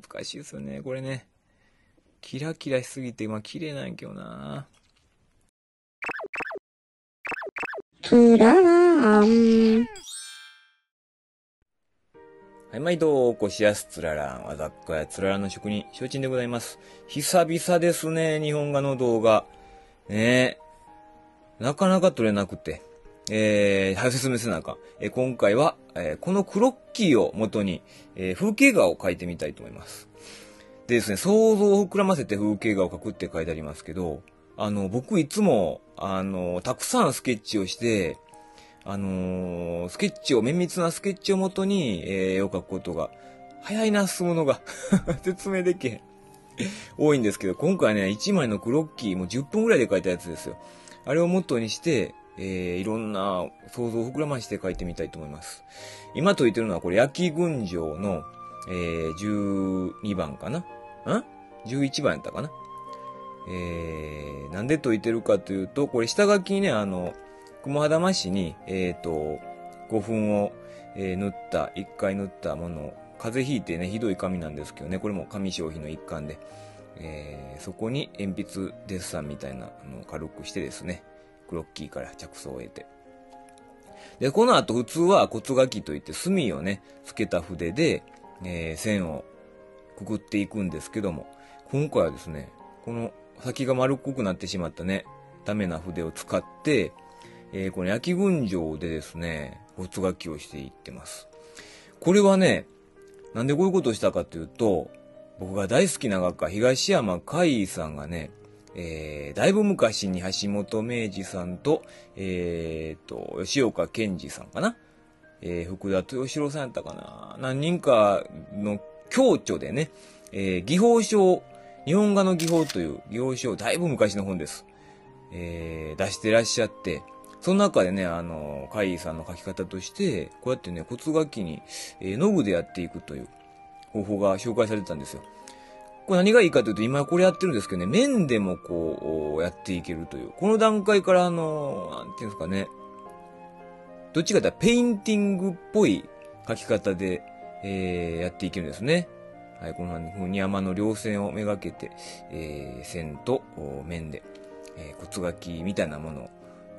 難しいですよね、これね。キラキラしすぎて、今綺麗なんやけどな。つららん。はい、毎度、おこしやすつららん、わざっこやつららんの職人、承知でございます。久々ですね、日本画の動画。ねえ。なかなか撮れなくて。えー、はい、説明せなあかん。えー今回は、えーこのクロッキーを元に、えー風景画を描いてみたいと思います。でですね、想像を膨らませて風景画を描くって書いてありますけど、あの、僕いつも、あの、たくさんスケッチをして、あのースケッチを、綿密なスケッチをもとに、えー絵を描くことが、早いな、進むのが。説明できへん。多いんですけど、今回ね、1枚のクロッキー、もう10分ぐらいで描いたやつですよ。あれを元にして、えーいろんな想像を膨らまして描いてみたいと思います。今解いてるのは、これ、焼き群青の、えー12番かな？ん ?11 番やったかな？えー、なんで解いてるかというと、これ下書きにね、あの、雲肌マシに、えっ、と、5分を、えー塗った、1回塗ったものを、風邪ひいてね、ひどい紙なんですけどね、これも紙消費の一環で、えーそこに鉛筆デッサンみたいなのを軽くしてですね、クロッキーから着想を得て。で、この後普通は骨書きといって墨をね、つけた筆で、えー線をくくっていくんですけども、今回はですね、この先が丸っこくなってしまったね、ダメな筆を使って、えーこの焼き群青でですね、骨書きをしていってます。これはね、なんでこういうことをしたかというと、僕が大好きな画家、東山海さんがね、えーだいぶ昔に橋本明治さんと、えーと、吉岡健二さんかな？えー福田豊志郎さんやったかな？何人かの共著でね、えー技法書、日本画の技法という技法書、だいぶ昔の本です。えー出してらっしゃって、その中でね、あの、海井さんの書き方として、こうやってね、骨書きに、えー、ノグでやっていくという方法が紹介されてたんですよ。これ何がいいかというと、今これやってるんですけどね、面でもこう、やっていけるという。この段階からあの、なんていうんですかね、どっちかというとペインティングっぽい書き方で、えーやっていけるんですね。はい、こんな風に山の稜線をめがけて、えー線と面で、えー骨書きみたいなものを、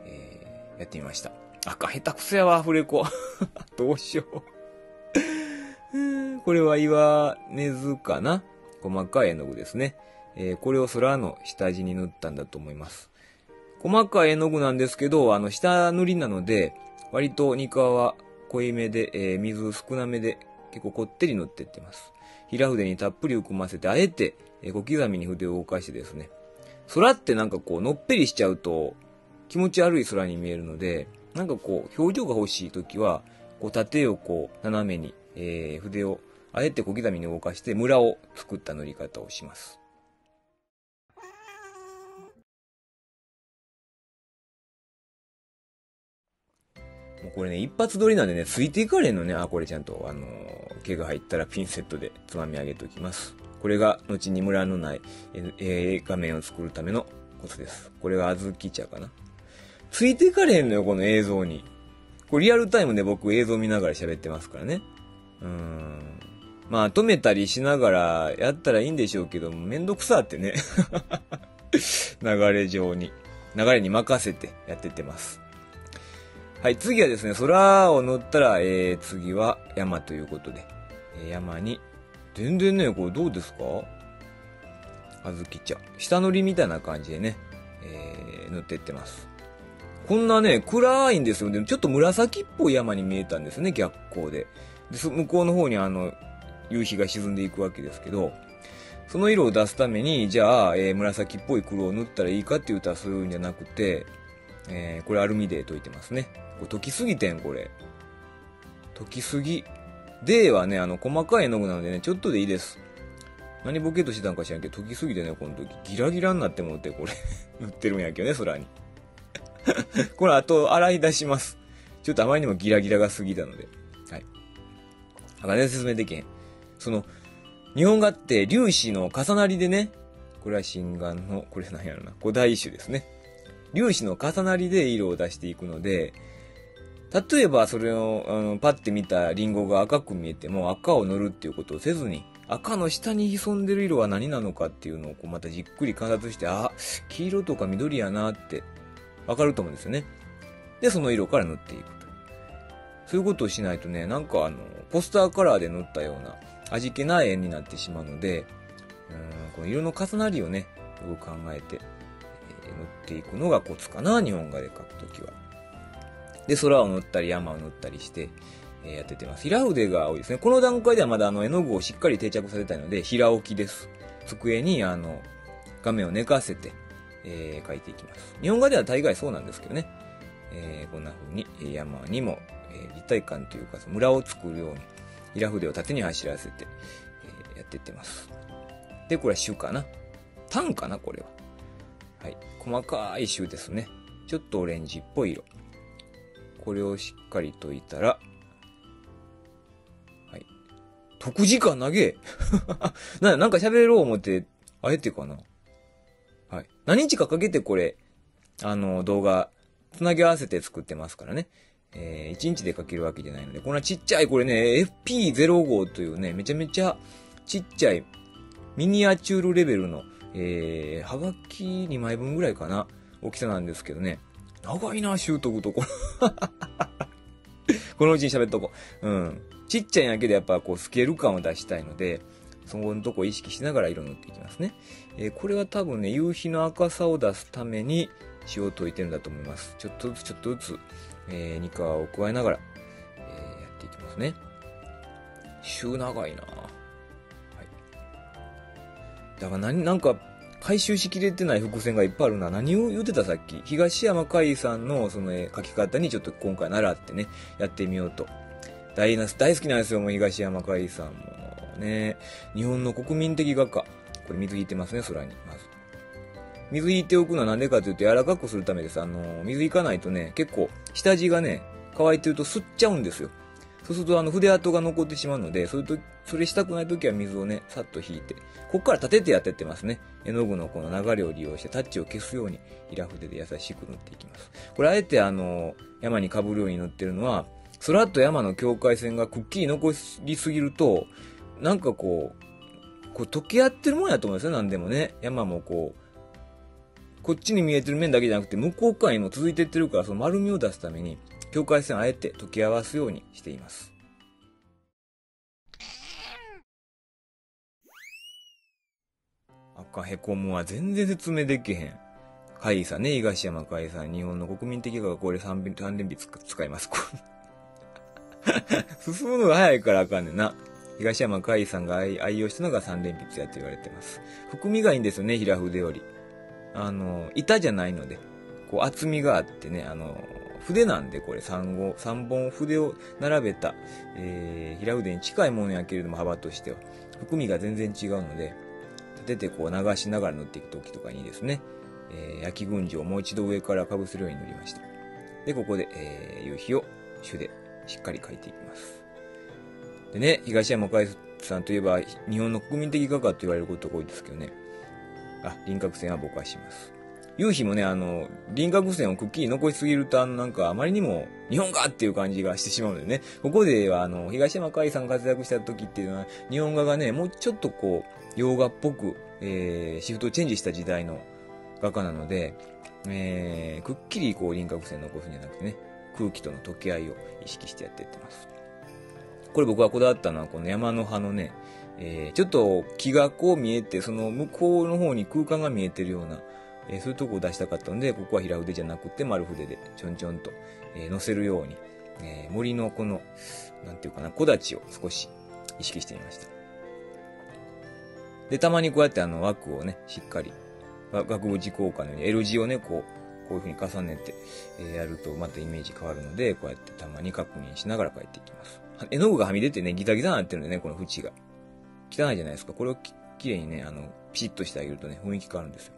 えーやってみました。あか下手くそやわ、アフレコ。どうしよう。これは岩根図かな細かい絵の具ですね。えーこれを空の下地に塗ったんだと思います。細かい絵の具なんですけど、あの、下塗りなので、割とニカは濃いめで、えー水少なめで、結構こってり塗っていってます。平筆にたっぷり含ませて、あえて、えー小刻みに筆を動かしてですね。空ってなんかこう、のっぺりしちゃうと、気持ち悪い空に見えるので、なんかこう、表情が欲しいときは、こう、縦をこう、斜めに、えー筆を、あえて小刻みに動かして、ムラを作った塗り方をします。もうこれね、一発撮りなんでね、ついていかれんのね。あ、これちゃんと、あのー毛が入ったらピンセットでつまみ上げておきます。これが、後にムラのない、え画面を作るためのコツです。これが小豆茶かな。ついていかれへんのよ、この映像に。これリアルタイムで僕映像見ながら喋ってますからね。うーん。まあ、止めたりしながらやったらいいんでしょうけど、めんどくさってね。流れ上に。流れに任せてやってってます。はい、次はですね、空を乗ったら、えー、次は山ということで、えー山に、全然ね、これどうですか？あずき茶。下塗りみたいな感じでね、えー、塗ってってます。こんなね、暗いんですよ。でもちょっと紫っぽい山に見えたんですね、逆光で。で、向こうの方にあの、夕日が沈んでいくわけですけど、その色を出すために、じゃあ、えー紫っぽい黒を塗ったらいいかって言ったらそういうんじゃなくて、えーこれアルミで溶いてますね。これ溶きすぎてん、これ。溶きすぎ。ではね、あの、細かい絵の具なのでね、ちょっとでいいです。何ボケっとしてたんか知らんけど、溶きすぎてね、この時、ギラギラになってもって、これ、塗ってるんやけどね、空に。これ、あと、洗い出します。ちょっとあまりにもギラギラが過ぎたので。はい。あかね、説明できへん。その、日本画って粒子の重なりでね、これは心眼の、これなんやろな、古代種ですね。粒子の重なりで色を出していくので、例えばそれを、あの、パッて見たリンゴが赤く見えても赤を塗るっていうことをせずに、赤の下に潜んでる色は何なのかっていうのをこうまたじっくり観察して、あ、黄色とか緑やなってわかると思うんですよね。で、その色から塗っていくと。そういうことをしないとね、なんかあの、ポスターカラーで塗ったような味気ない絵になってしまうので、うん、この色の重なりをね、よく考えて、えー、塗っていくのがコツかな、日本画で描くときは。で、空を塗ったり山を塗ったりして、えー、やっててます。平筆が多いですね。この段階ではまだあの絵の具をしっかり定着させたいので、平置きです。机にあの、画面を寝かせて、えー、描いていきます。日本画では大概そうなんですけどね。えー、こんな風に山にも、え、立体感というか、村を作るように、平筆を縦に走らせて、えー、やっていってます。で、これは種かな。単かなこれは。はい。細かい種ですね。ちょっとオレンジっぽい色。これをしっかりといたら、はい。得時間投げ な、なんか喋ろう思って、あえてかな。はい。何日かかけてこれ、あの、動画、つなぎ合わせて作ってますからね。えー、1日で書けるわけじゃないので、こんなちっちゃい、これね、FP05 というね、めちゃめちゃちっちゃい、ミニアチュールレベルの、えー、はがき2枚分ぐらいかな、大きさなんですけどね。長いな、習得とこ。このうちに喋っとこう。うん。ちっちゃいんやけどやっぱこうスケール感を出したいので、そこのとこ意識しながら色塗っていきますね。えー、これは多分ね、夕日の赤さを出すために塩を溶いてるんだと思います。ちょっとずつちょっとずつ、えー、ニカを加えながら、えー、やっていきますね。週長いなはい。だから何、なんか、回収しきれてない伏線がいっぱいあるな。何を言ってたさっき。東山海さんのその絵描き方にちょっと今回習ってね、やってみようと。大大好きなんですよ、もう東山海さんも。ね。日本の国民的画家。これ水引いてますね、空に。まず。水引いておくのはなんでかというと柔らかくするためです。あの、水引かないとね、結構下地がね、乾いてると吸っちゃうんですよ。そうするとあの筆跡が残ってしまうので、それと、それしたくない時は水をね、さっと引いて、こっから立ててやってってますね。絵の具のこの流れを利用してタッチを消すように、イラ筆で優しく塗っていきます。これあえてあの、山に被るように塗ってるのは、空と山の境界線がくっきり残りすぎると、なんかこう、こう溶け合ってるもんやと思うんですよ、なんでもね。山もこう、こっちに見えてる面だけじゃなくて、向こう側にも続いていってるから、その丸みを出すために、境界線をあえて溶け合わすようにしています。赤へこむは全然説明できへん。海さんね、東山海さん、日本の国民的画がこれ3連日使います。進むのが早いからあかんねんな。東山海さんが愛用したのが3連筆やって言われてます。含みがいいんですよね、平筆より。あの、板じゃないので、こう厚みがあってね、あの、筆なんでこれ3号、3本筆を並べた、えー、平筆に近いものやけれども幅としては、含みが全然違うので、立ててこう流しながら塗っていく時とかにですね、えー、焼き群青をもう一度上からかぶせるように塗りました。で、ここで、えー、夕日を手でしっかり描いていきます。でね、東山海さんといえば、日本の国民的画家と言われることが多いですけどね。あ、輪郭線はぼかします。夕日もね、あの、輪郭線をくっきり残しすぎると、あの、なんかあまりにも日本画っていう感じがしてしまうのでね、ここでは、あの、東山海さんが活躍した時っていうのは、日本画がね、もうちょっとこう、洋画っぽく、えー、シフトチェンジした時代の画家なので、えー、くっきりこう輪郭線残すんじゃなくてね、空気との溶け合いを意識してやっていってます。これ僕がこだわったのはこの山の葉のね、えー、ちょっと木がこう見えて、その向こうの方に空間が見えてるような、えー、そういうとこを出したかったので、ここは平筆じゃなくて丸筆でちょんちょんと、えー、乗せるように、えー、森のこの、なんていうかな、木立を少し意識してみました。で、たまにこうやってあの枠をね、しっかり、額縁効果のように L 字をね、こう、こういう風に重ねて、えやるとまたイメージ変わるので、こうやってたまに確認しながら描いていきます。絵の具がはみ出てね、ギザギザになってるんでね、この縁が。汚いじゃないですか。これをききれいにね、あの、ピシッとしてあげるとね、雰囲気変わるんですよ。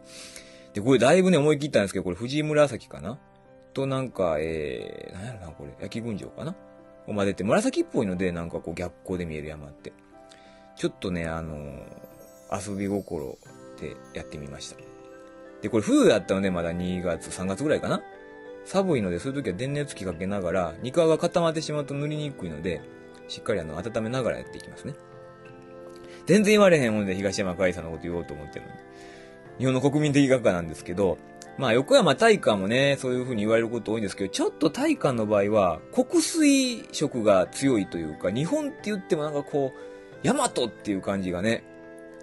で、これだいぶね、思い切ったんですけど、これ藤井紫かな？となんか、えー、なんやろな、これ、焼き群青かな？を混ぜて、紫っぽいので、なんかこう逆光で見える山って。ちょっとね、あのー、遊び心でやってみました。で、これ冬だったので、まだ2月、3月ぐらいかな？寒いので、そういう時は電熱器かけながら、肉が固まってしまうと塗りにくいので、しっかりあの、温めながらやっていきますね。全然言われへんもんで東山海さんのこと言おうと思ってるのに。日本の国民的画家なんですけど、まあ横山大観もね、そういう風に言われること多いんですけど、ちょっと大観の場合は、国水色が強いというか、日本って言ってもなんかこう、大和っていう感じがね、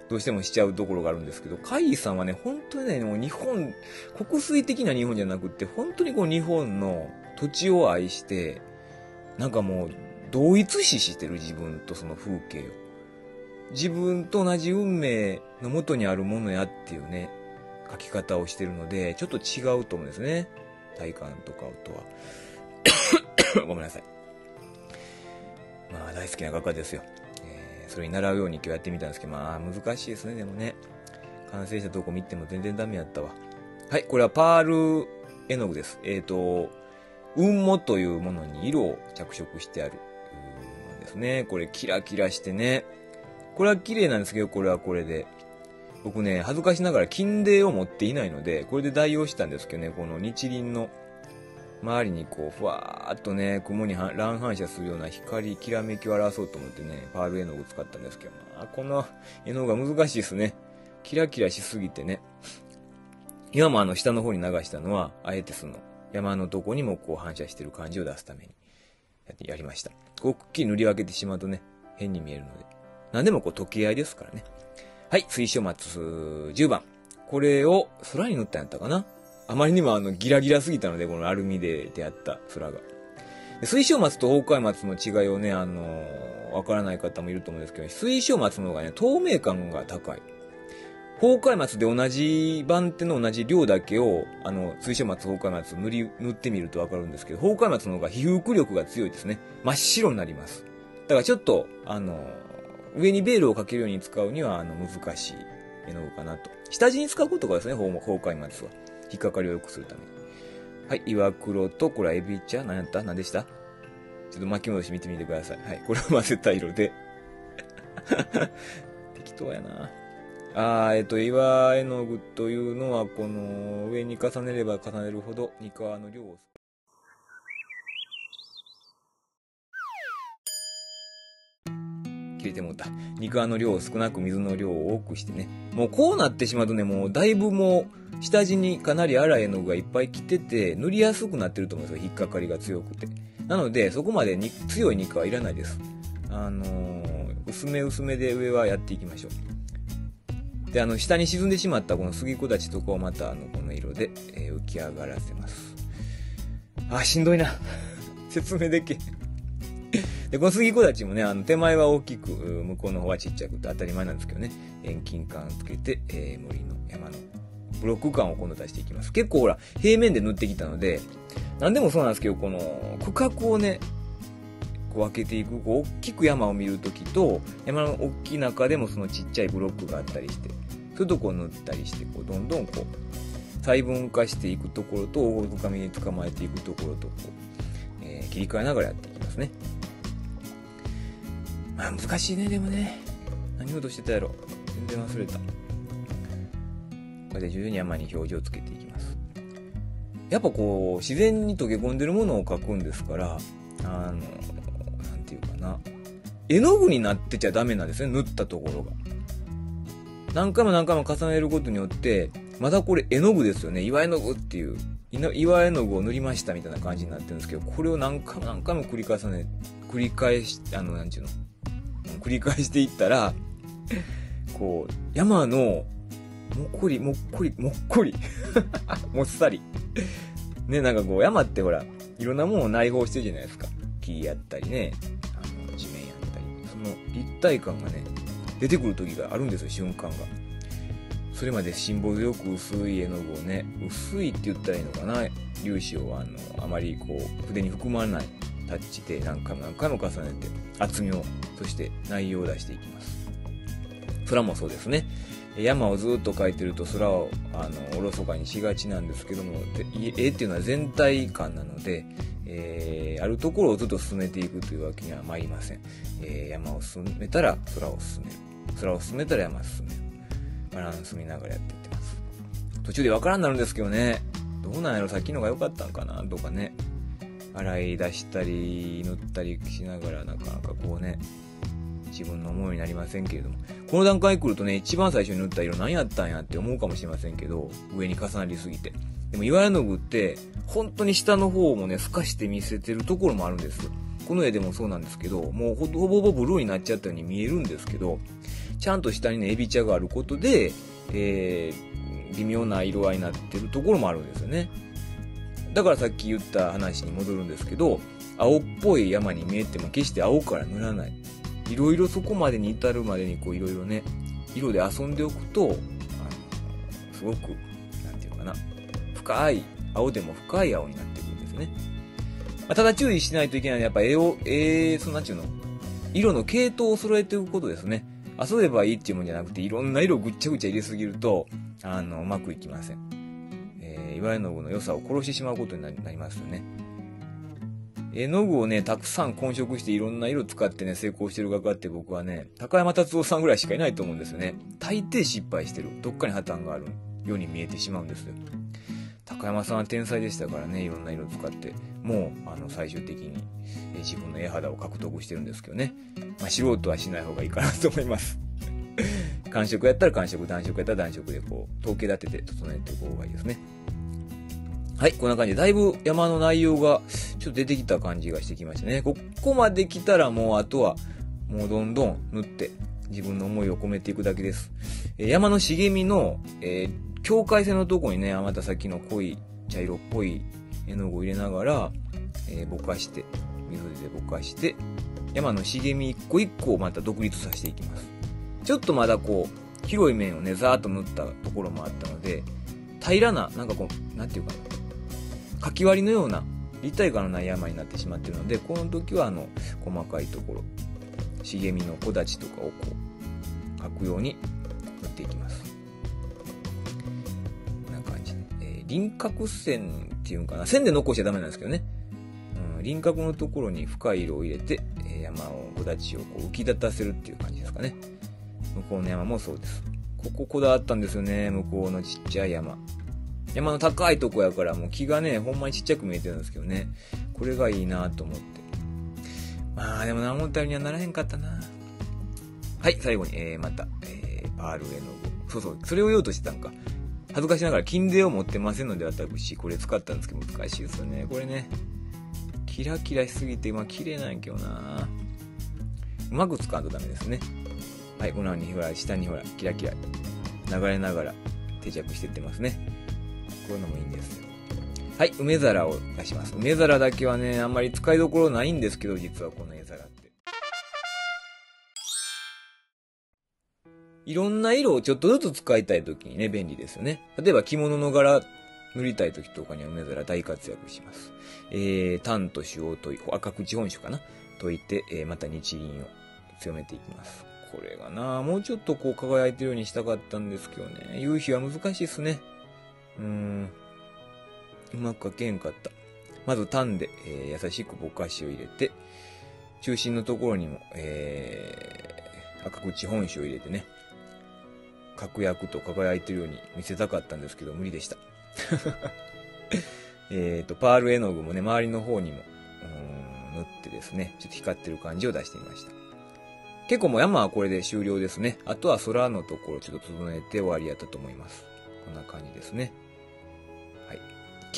どうしてもしちゃうところがあるんですけど、海さんはね、本当にね、もう日本、国水的な日本じゃなくって、本当にこう日本の土地を愛して、なんかもう、同一視してる自分とその風景を。自分と同じ運命のもとにあるものやっていうね、書き方をしてるので、ちょっと違うと思うんですね。体感とかとは。ごめんなさい。まあ、大好きな画家ですよ。それに習うように今日やってみたんですけど、まあ、難しいですね、でもね。完成したとこ見ても全然ダメやったわ。はい、これはパール絵の具です。えっ、ー、と、雲母というものに色を着色してあるんですね。これキラキラしてね。これは綺麗なんですけど、これはこれで。僕ね、恥ずかしながら金泥を持っていないので、これで代用したんですけどね、この日輪の周りにこう、ふわーっとね、雲に乱反射するような光、きらめきを表そうと思ってね、パール絵の具使ったんですけど、まあ、この絵の具が難しいですね。キラキラしすぎてね。今もあの下の方に流したのは、あえてその山のとこにもこう反射してる感じを出すためにやりました。こう、くっきり塗り分けてしまうとね、変に見えるので。何でもこう時計合いですからね。はい、水晶松10番。これを空に塗ったんやったかなあまりにもあのギラギラすぎたので、このアルミで出会った空が。水晶松と崩壊松の違いをね、あのー、わからない方もいると思うんですけど、水晶松の方がね、透明感が高い。崩壊松で同じ番手の同じ量だけを、あの、水晶松、崩壊松塗り、塗ってみるとわかるんですけど、崩壊松の方が皮膚力が強いですね。真っ白になります。だからちょっと、あのー上にベールをかけるように使うには、あの、難しい絵の具かなと。下地に使うことがですね、崩壊松は。引っかかりを良くするために。はい、岩黒と、これはエビ茶何やった？何でした？ちょっと巻き戻し見てみてください。はい、これを混ぜた色で。適当やな。あー、えっと、岩絵の具というのは、この、上に重ねれば重ねるほど、ニカの量を切れてもうた。肉の量を少なく水の量を多くしてね。もうこうなってしまうとね、もうだいぶもう、下地にかなり粗い絵の具がいっぱい来てて、塗りやすくなってると思うんですよ。引っかかりが強くて。なので、そこまでに強い肉はいらないです。あのー、薄め薄めで上はやっていきましょう。で、あの、下に沈んでしまったこの杉木立とかをまた、あの、この色で、えー、浮き上がらせます。あ、しんどいな。説明できんで、この杉木立もね、あの、手前は大きく、向こうの方はちっちゃくて当たり前なんですけどね、遠近感つけて、えー、森の山のブロック感を今度出していきます。結構ほら、平面で塗ってきたので、何でもそうなんですけど、この区画をね、こう分けていく、こう、大きく山を見るときと、山の大きい中でもそのちっちゃいブロックがあったりして、そういうとこを塗ったりして、こう、どんどんこう、細分化していくところと、大深みに捕まえていくところと、こう、えー、切り替えながらやっていきますね。まあ難しいね、でもね。何事してたやろ。全然忘れた。これで徐々に山に表情をつけていきます。やっぱこう、自然に溶け込んでるものを描くんですから、あの、なんていうかな。絵の具になってちゃダメなんですね、塗ったところが。何回も何回も重ねることによって、またこれ絵の具ですよね。岩絵の具っていう。岩絵の具を塗りましたみたいな感じになってるんですけど、これを何回も何回も繰り返さね、繰り返し、あの、なんちゅうの、繰り返していったら、こう、山の、もっこり、もっこり、もっこり、もっさり。ね、なんかこう、山ってほら、いろんなものを内包してるじゃないですか。木やったりね、あの、地面やったり。その立体感がね、出てくる時があるんですよ、瞬間が。それまで辛抱強く薄い絵の具をね、薄いって言ったらいいのかな、粒子をあの、あまりこう、筆に含まないタッチで何回も何回も重ねて厚みをそして内容を出していきます。空もそうですね。山をずっと描いてると空をあのおろそかにしがちなんですけども絵っていうのは全体感なので、えー、あるところをずっと進めていくというわけには参りません、えー、山を進めたら空を進める。空を進めたら山を進める。バランス見ながらやっていってます。途中でわからんなるんですけどね。どうなんやろ？さっきのが良かったんかな？とかね。洗い出したり塗ったりしながらなかなかこうね自分の思いになりませんけれどもこの段階来るとね、一番最初に塗った色何やったんやって思うかもしれませんけど、上に重なりすぎて。でも岩絵の具って、本当に下の方もね、透かして見せてるところもあるんです。この絵でもそうなんですけど、もうほぼほぼブルーになっちゃったように見えるんですけど、ちゃんと下にね、エビ茶があることで、えー、微妙な色合いになってるところもあるんですよね。だからさっき言った話に戻るんですけど、青っぽい山に見えても決して青から塗らない。いろいろそこまでに至るまでにこういろいろね、色で遊んでおくと、あの、すごく、なんていうかな、深い、青でも深い青になってくるんですね。まあ、ただ注意しないといけないのは、やっぱ絵を、えー、そのなちゅうの、色の系統を揃えていくことですね。遊べばいいっていうもんじゃなくて、いろんな色ぐっちゃぐちゃ入れすぎると、あの、うまくいきません。岩絵の具の良さを殺してしまうことになりますよね。絵の具をね、たくさん混色していろんな色使ってね、成功してる画家って僕はね、高山達夫さんぐらいしかいないと思うんですよね。大抵失敗してる。どっかに破綻があるように見えてしまうんですよ。高山さんは天才でしたからね、いろんな色使って、もう、あの、最終的に、自分の絵肌を獲得してるんですけどね。まあ、素人はしない方がいいかなと思います。感触やったら感触、暖色やったら暖色でこう、統計立てて整えていく方がいいですね。はい、こんな感じで、だいぶ山の内容がちょっと出てきた感じがしてきましたね。ここまで来たらもうあとは、もうどんどん塗って自分の思いを込めていくだけです。え、山の茂みの、えー境界線のとこにね、またさっきの濃い茶色っぽい絵の具を入れながら、えー、ぼかして、水でぼかして、山の茂み一個一個をまた独立させていきます。ちょっとまだこう、広い面をね、ザーッと塗ったところもあったので、平らな、なんかこう、なんていうかな、かき割りのような、立体感のない山になってしまっているので、この時はあの、細かいところ、茂みの木立とかをこう、描くように塗っていきます。こんな感じええ輪郭線っていうんかな。線で残しちゃダメなんですけどね。うん、輪郭のところに深い色を入れて、え山を、木立をこう浮き立たせるっていう感じですかね。向こうの山もそうです。こここだわったんですよね。向こうのちっちゃい山。山の高いとこやからもう木がね、ほんまにちっちゃく見えてるんですけどね。これがいいなと思って。まあでも何もたりにはならへんかったな。はい、最後に、えー、また、えー、パール絵の具。そうそう、それを言おうとしてたんか。恥ずかしながら金税を持ってませんので私これ使ったんですけど難しいですよねこれねキラキラしすぎてまあ綺麗なんやけどなうまく使うとダメですねはいこのようにほら下にほらキラキラ流れながら定着してってますねこういうのもいいんですはい梅皿を出します梅皿だけはねあんまり使いどころないんですけど実はこの絵皿っていろんな色をちょっとずつ使いたい時にね、便利ですよね。例えば着物の柄塗りたい時とかには梅皿大活躍します。えー、炭と塩と赤口本酒かな溶いて、えー、また日輪を強めていきます。これがなもうちょっとこう輝いてるようにしたかったんですけどね。夕日は難しいっすね。うーん。うまく描けんかった。まず炭で、えー、優しくぼかしを入れて、中心のところにも、えー、赤口本酒を入れてね、確約と輝いてるように見せたかったんですけど、無理でした。えっと、パール絵の具もね、周りの方にも、塗ってですね、ちょっと光ってる感じを出してみました。結構もう山はこれで終了ですね。あとは空のところちょっと整えて終わりやったと思います。こんな感じですね。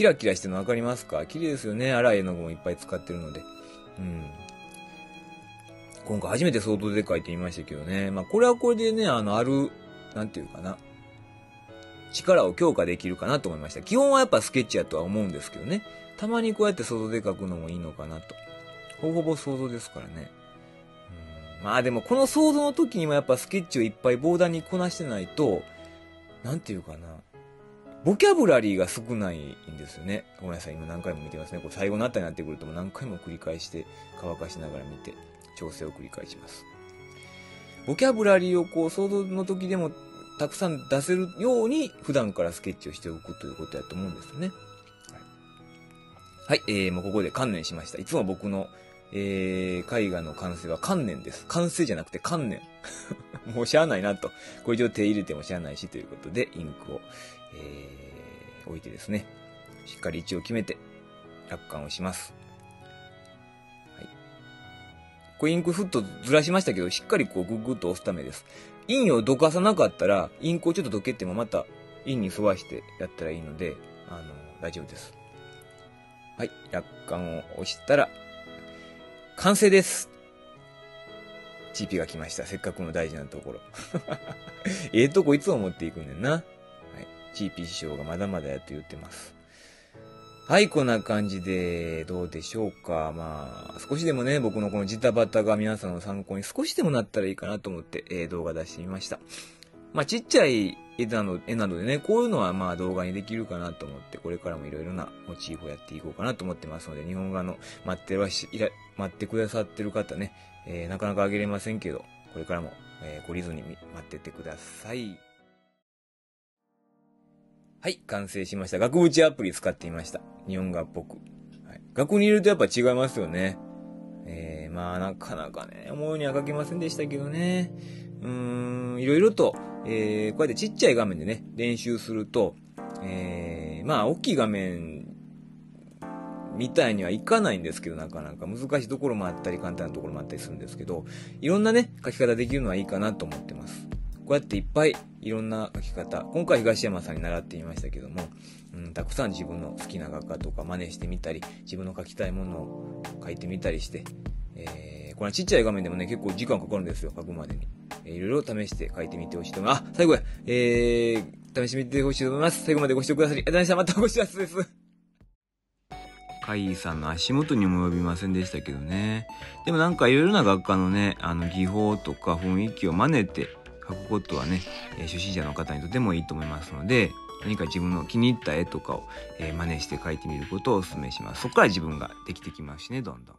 キラキラしてるの分かりますか？綺麗ですよね。荒い絵の具もいっぱい使ってるので。うん。今回初めて相当で描いてみましたけどね。まあこれはこれでね、あの、あるなんていうかな、力を強化できるかなと思いました。基本はやっぱスケッチやとは思うんですけどね。たまにこうやって想像で書くのもいいのかなと。ほぼほぼ想像ですからね。うんまあでもこの想像の時にもやっぱスケッチをいっぱいボーダーにこなしてないと、なんていうかな。ボキャブラリーが少ないんですよね。ごめんなさい、今何回も見てますね。これ最後のあたりになってくるともう何回も繰り返して乾かしながら見て、調整を繰り返します。ボキャブラリーをこう想像の時でもたくさん出せるように普段からスケッチをしておくということやと思うんですよね。はい、はい、えー、もうここで観念しました。いつも僕の、えー、絵画の完成は観念です。完成じゃなくて観念。もうしゃあないなと。これ以上手入れてもしゃあないしということで、インクを、えー、置いてですね、しっかり位置を決めて、楽観をします。はいこれインクフットずらしましたけど、しっかりこうグッグッと押すためです。印をどかさなかったら、インクをちょっとどけてもまた印に沿わしてやったらいいので、あの、大丈夫です。はい、落款を押したら、完成ですチーピーが来ました。せっかくの大事なところ。ええとこいつも持っていくんねんな。はい。チーピー師匠がまだまだやって言ってます。はい、こんな感じで、どうでしょうか。まあ、少しでもね、僕のこのジタバタが皆さんの参考に少しでもなったらいいかなと思って、えー、動画出してみました。まあ、ちっちゃい絵なの絵なのでね、こういうのはまあ動画にできるかなと思って、これからもいろいろなモチーフをやっていこうかなと思ってますので、日本画の待ってらし、いら、待ってくださってる方ね、えー、なかなかあげれませんけど、これからも、えー、懲りずに待っててください。はい、完成しました。額縁アプリ使ってみました。日本画っぽく。はい、額に入れるとやっぱ違いますよね。えー、まあなかなかね、思うようには描けませんでしたけどね。うーん、いろいろと、えー、こうやってちっちゃい画面でね、練習すると、えー、まあ、大きい画面みたいにはいかないんですけど、なかなか難しいところもあったり、簡単なところもあったりするんですけど、いろんなね、書き方できるのはいいかなと思ってます。こうやっていっぱいいろんな書き方、今回東山さんに習ってみましたけども、うん、たくさん自分の好きな画家とか真似してみたり、自分の書きたいものを書いてみたりして、えー、これちっちゃい画面でもね、結構時間かかるんですよ、書くまでに。えー、いろいろ試して書いてみてほしいと思います。あ、最後や、えー、試してみてほしいと思います。最後までご視聴くださり、ありがとうございました。またご視聴です。カイさんの足元にも及びませんでしたけどね。でもなんかいろいろな学科のね、あの技法とか雰囲気を真似て書くことはね、えー、初心者の方にとてもいいと思いますので、何か自分の気に入った絵とかを、えー、真似して描いてみることをお勧めします。そこから自分ができてきますしね、どんどん。